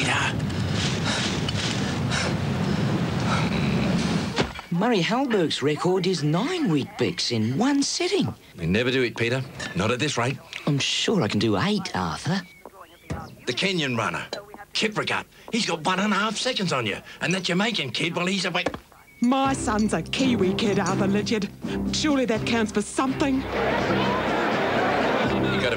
Peter. Murray Halberg's record is nine Weet Bix in one sitting. We never do it, Peter. Not at this rate. I'm sure I can do eight, Arthur. The Kenyan runner, Kiprugut. He's got one and a half seconds on you. And that Jamaican kid, well, he's away. My son's a Kiwi kid, Arthur Lydiard. Surely that counts for something.